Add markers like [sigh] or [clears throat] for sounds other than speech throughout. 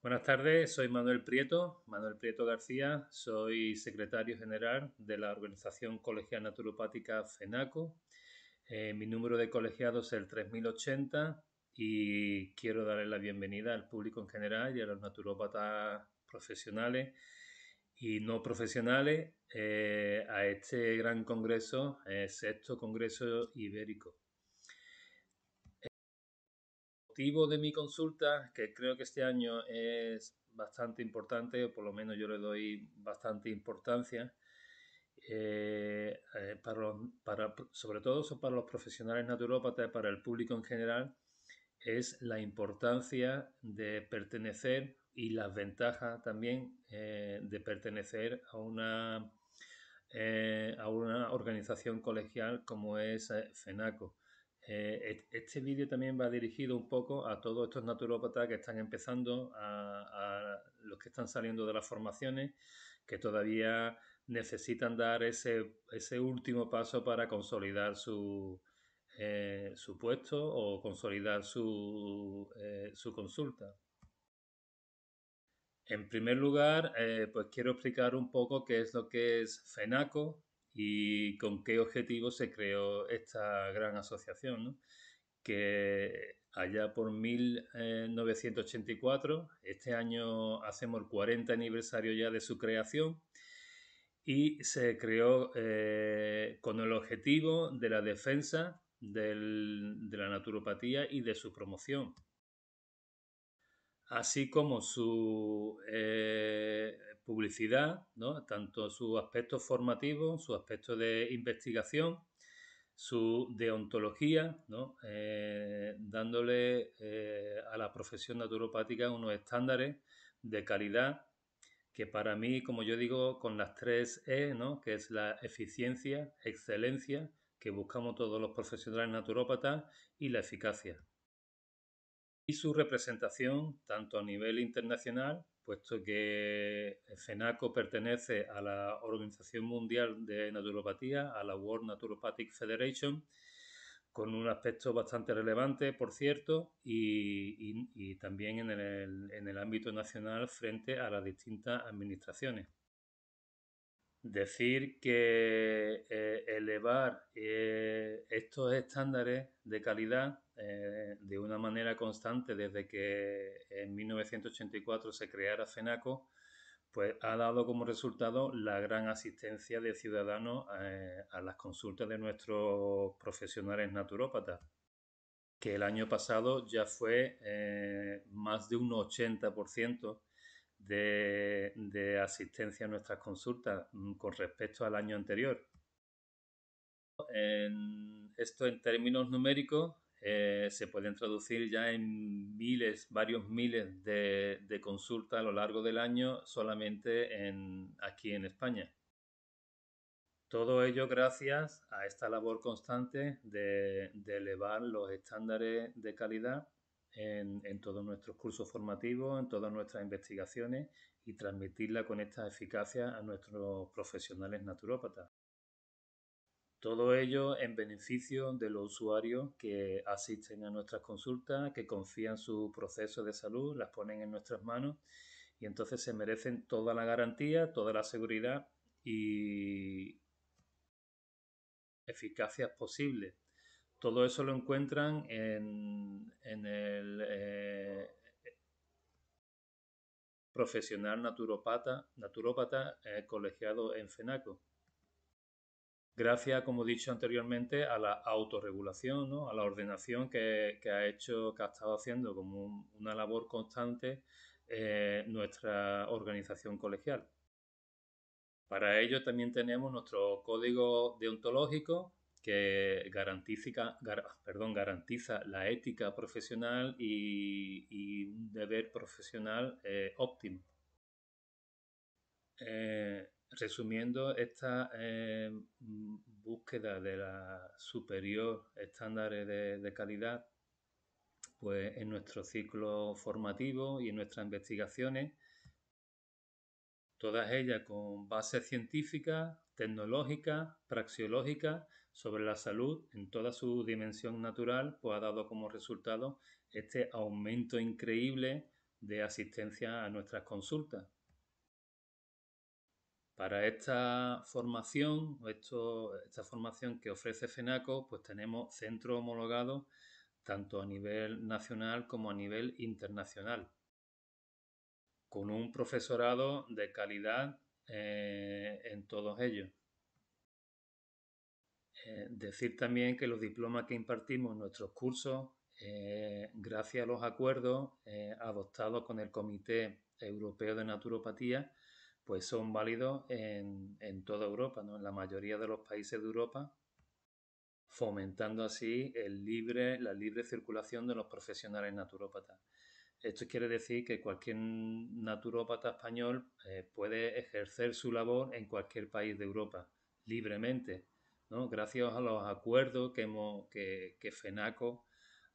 Buenas tardes, soy Manuel Prieto, Manuel Prieto García, soy secretario general de la Organización Colegial Naturopática FENACO. Eh, mi número de colegiados es el 3080 y quiero darle la bienvenida al público en general y a los naturópatas profesionales y no profesionales eh, a este gran congreso, el sexto congreso ibérico de mi consulta, que creo que este año es bastante importante, o por lo menos yo le doy bastante importancia, eh, eh, sobre todo para los profesionales naturópatas, para el público en general, es la importancia de pertenecer y las ventajas también eh, de pertenecer a una, a una organización colegial como es FENACO. Eh, este vídeo también va dirigido un poco a todos estos naturópatas que están empezando, a, los que están saliendo de las formaciones, que todavía necesitan dar ese, último paso para consolidar su, eh, puesto o consolidar su, eh, su consulta. En primer lugar, pues quiero explicar un poco qué es lo que es FENACO, y con qué objetivo se creó esta gran asociación, que allá por 1984, este año hacemos el 40 aniversario ya de su creación, y se creó eh, con el objetivo de la defensa de la naturopatía y de su promoción. Así como su eh, publicidad, ¿no? tanto su aspecto formativo, su aspecto de investigación, su deontología. Eh, dándole eh, a la profesión naturopática unos estándares de calidad que para mí, como yo digo, con las tres E, ¿no? que es la eficiencia, excelencia, que buscamos todos los profesionales naturópatas, y la eficacia y su representación tanto a nivel internacional, puesto que FENACO pertenece a la Organización Mundial de Naturopatía, a la World Naturopathic Federation, con un aspecto bastante relevante, por cierto, y, también en el, ámbito nacional frente a las distintas administraciones. Decir que eh, elevar eh, estos estándares de calidad eh, de una manera constante desde que en 1984 se creara FENACO, pues ha dado como resultado la gran asistencia de ciudadanos a las consultas de nuestros profesionales naturópatas, que el año pasado ya fue más de un 80% de, asistencia a nuestras consultas mm, con respecto al año anterior. esto en términos numéricos eh, se pueden traducir ya en miles, varios miles de, consultas a lo largo del año solamente en, aquí en España. Todo ello gracias a esta labor constante de elevar los estándares de calidad en, todos nuestros cursos formativos, en todas nuestras investigaciones y transmitirla con esta eficacia a nuestros profesionales naturópatas. Todo ello en beneficio de los usuarios que asisten a nuestras consultas, que confían su proceso de salud, las ponen en nuestras manos y entonces se merecen toda la garantía, toda la seguridad y eficacia posible todo eso lo encuentran en, el eh, profesional naturopata, naturópata eh, colegiado en FENACO. Gracias, como he dicho anteriormente, a la autorregulación, a la ordenación que, ha hecho, que ha estado haciendo como una labor constante eh, nuestra organización colegial. Para ello también tenemos nuestro código deontológico, que garantiza, la ética profesional y, un deber profesional eh, óptimo. Eh, resumiendo, esta eh, búsqueda de la superior estándares de, calidad, pues en nuestro ciclo formativo y en nuestras investigaciones, todas ellas con base científica, tecnológica, praxiológica sobre la salud en toda su dimensión natural, pues ha dado como resultado este aumento increíble de asistencia a nuestras consultas. Para esta formación, esta formación que ofrece FENACO, pues tenemos centros homologados tanto a nivel nacional como a nivel internacional, con un profesorado de calidad eh, en todos ellos. Eh, decir también que los diplomas que impartimos en nuestros cursos, eh, gracias a los acuerdos adoptados con el Comité Europeo de Naturopatía, pues son válidos en, toda Europa, ¿no? en la mayoría de los países de Europa, fomentando así el libre, la libre circulación de los profesionales naturópatas. Esto quiere decir que cualquier naturópata español eh, puede ejercer su labor en cualquier país de Europa libremente, ¿no? gracias a los acuerdos que, hemos, que, FENACO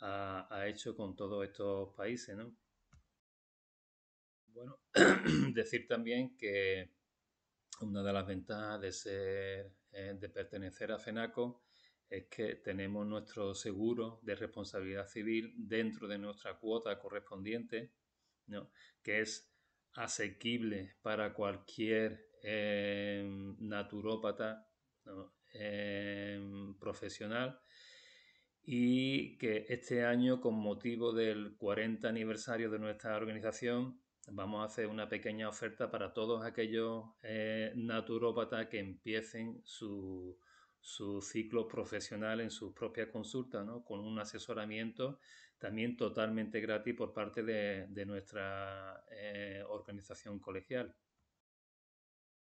ha, hecho con todos estos países. ¿no? Bueno, [clears throat] decir también que una de las ventajas de ser, eh, de pertenecer a FENACO es que tenemos nuestro seguro de responsabilidad civil dentro de nuestra cuota correspondiente, que es asequible para cualquier em, naturópata em, profesional y que este año con motivo del 40 aniversario de nuestra organización vamos a hacer una pequeña oferta para todos aquellos eh, naturópatas que empiecen su, ciclo profesional en sus propias consultas, ¿no? con un asesoramiento también totalmente gratis por parte de, nuestra eh, organización colegial.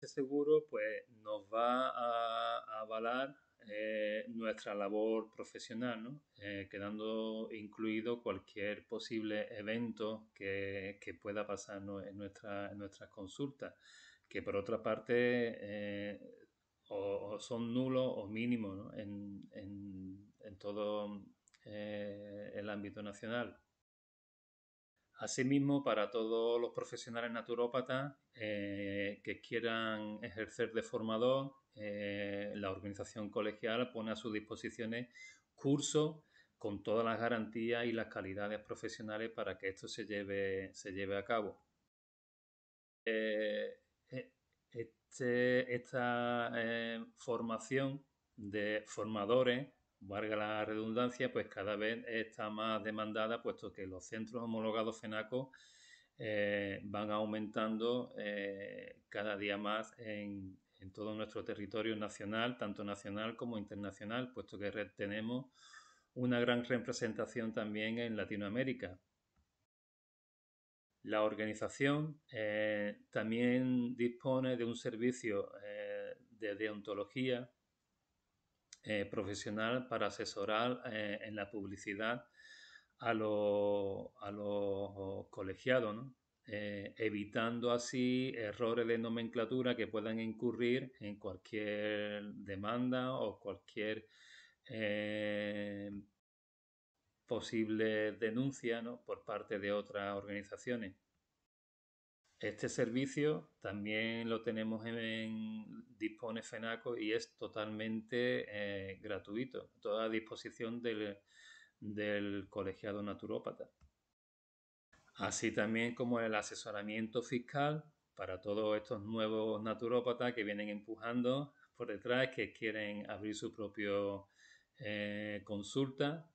Este seguro pues, nos va a avalar eh, nuestra labor profesional, eh, quedando incluido cualquier posible evento que, pueda pasar en, nuestra, en nuestras consultas, que por otra parte eh, o, son nulos o mínimos en, todo el ámbito nacional. Asimismo, para todos los profesionales naturópatas que quieran ejercer de formador, eh, la organización colegial pone a sus disposiciones cursos con todas las garantías y las calidades profesionales para que esto se lleve, se lleve a cabo. Eh, eh, este, esta formación de formadores, valga la redundancia, pues cada vez está más demandada, puesto que los centros homologados FENACO van aumentando cada día más en, en todo nuestro territorio nacional, tanto nacional como internacional, puesto que tenemos una gran representación también en Latinoamérica. La organización eh, también dispone de un servicio eh, de deontología eh, profesional para asesorar en la publicidad a, los colegiados, ¿no? Eh, evitando así errores de nomenclatura que puedan incurrir en cualquier demanda o cualquier eh, posible denuncia por parte de otras organizaciones. Este servicio también lo tenemos en, dispone FENACO y es totalmente eh, gratuito, toda a disposición del, colegiado naturópata. Así también como el asesoramiento fiscal para todos estos nuevos naturópatas que vienen empujando por detrás, que quieren abrir su propio eh, consulta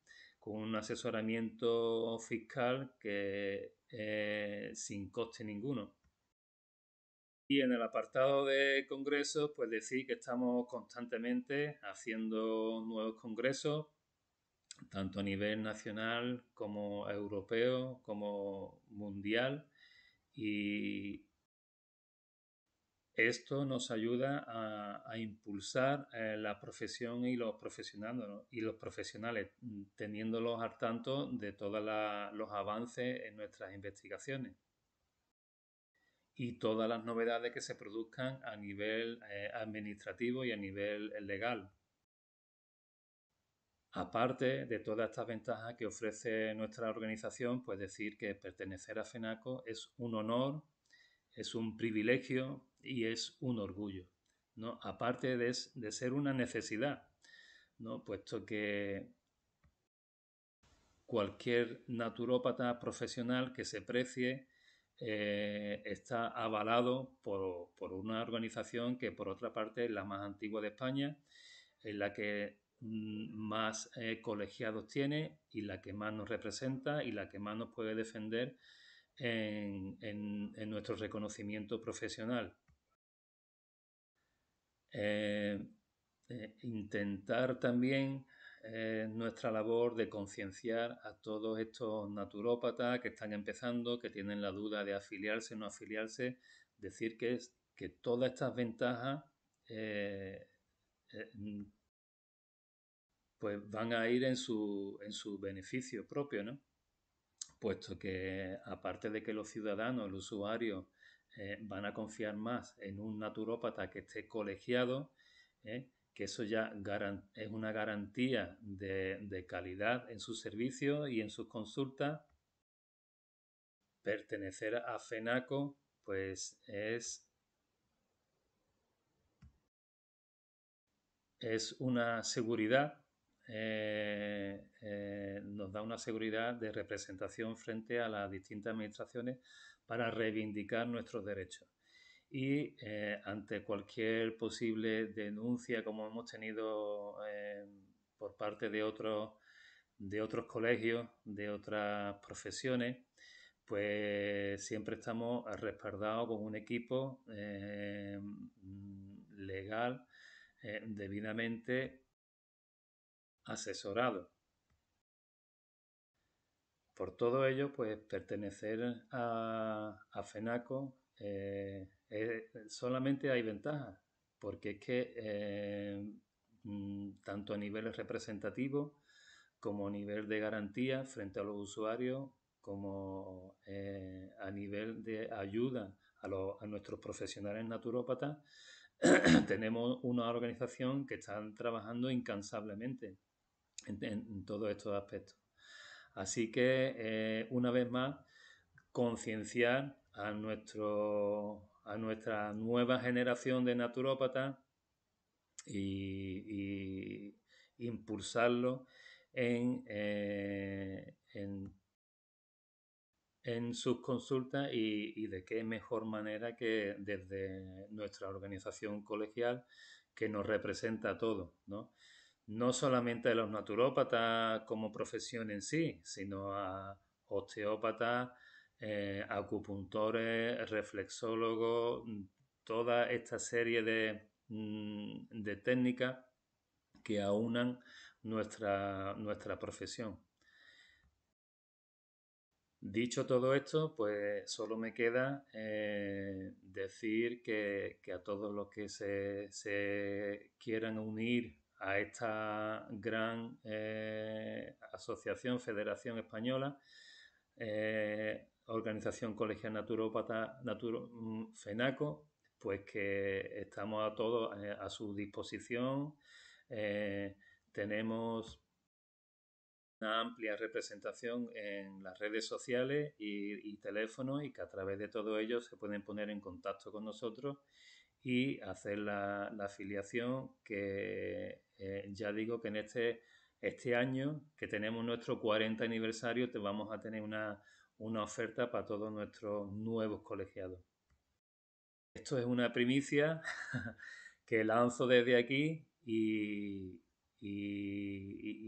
con un asesoramiento fiscal que eh, sin coste ninguno. Y en el apartado de congresos, pues decir que estamos constantemente haciendo nuevos congresos tanto a nivel nacional como europeo, como mundial. Y esto nos ayuda a, impulsar eh, la profesión y los profesionales, y los profesionales, mm, teniéndolos al tanto de todos los avances en nuestras investigaciones y todas las novedades que se produzcan a nivel eh, administrativo y a nivel legal. Aparte de todas estas ventajas que ofrece nuestra organización, pues decir que pertenecer a FENACO es un honor, es un privilegio y es un orgullo, ¿no? Aparte de, ser una necesidad, ¿no? Puesto que cualquier naturópata profesional que se precie eh, está avalado por, por, una organización que por otra parte es la más antigua de España, en la que mm, más eh, colegiados tiene y la que más nos representa y la que más nos puede defender en, en, nuestro reconocimiento profesional. Eh, intentar también nuestra labor de concienciar a todos estos naturópatas que están empezando, que tienen la duda de afiliarse o no afiliarse, decir que, es, que todas estas ventajas eh, eh, pues van a ir en su, en su beneficio propio, ¿no? Puesto que aparte de que los ciudadanos, los usuarios, eh, van a confiar más en un naturópata que esté colegiado, que eso ya es una garantía de, calidad en sus servicios y en sus consultas. Pertenecer a FENACO pues es, una seguridad, eh, eh, nos da una seguridad de representación frente a las distintas administraciones para reivindicar nuestros derechos y eh, ante cualquier posible denuncia como hemos tenido eh, por parte de otros de otros colegios, de otras profesiones, pues siempre estamos respaldados con un equipo eh, legal debidamente asesorado. Por todo ello, pues pertenecer a, FENACO eh, solamente hay ventajas, porque es que eh, mm, tanto a nivel representativo como a nivel de garantía frente a los usuarios, como eh, a nivel de ayuda a, nuestros profesionales naturópatas, [clears throat] tenemos una organización que está trabajando incansablemente en, en todos estos aspectos. Así que, una vez más, concienciar a nuestro a nuestra nueva generación de naturópatas y, impulsarlo eh, en, en, sus consultas y, de qué mejor manera que desde nuestra organización colegial que nos representa a todos, ¿no? No solamente a los naturópatas como profesión en sí, sino a osteópatas, eh, acupuntores, reflexólogos, mm, toda esta serie de, mm, de técnicas que aunan nuestra, nuestra profesión. Dicho todo esto, pues solo me queda eh, decir que, a todos los que se, quieran unir a esta gran eh, asociación, Federación Española, Organización Colegial Naturópata Naturo, mm, FENACO, pues que estamos a todos eh, a su disposición. Eh, tenemos una amplia representación en las redes sociales y, teléfonos y que a través de todo ello se pueden poner en contacto con nosotros y hacer la, afiliación que eh, ya digo que en este, este año que tenemos nuestro 40 aniversario te vamos a tener una, una oferta para todos nuestros nuevos colegiados. Esto es una primicia [laughs] que lanzo desde aquí y,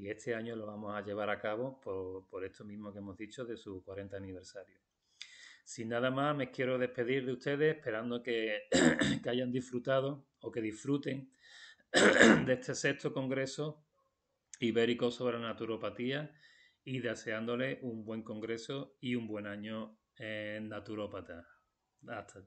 este año lo vamos a llevar a cabo por, esto mismo que hemos dicho de su 40 aniversario. Sin nada más, me quiero despedir de ustedes esperando que, [clears throat] que hayan disfrutado o que disfruten [clears throat] de este sexto Congreso Ibérico sobre la Naturopatía y deseándole un buen congreso y un buen año en naturópata. Hasta,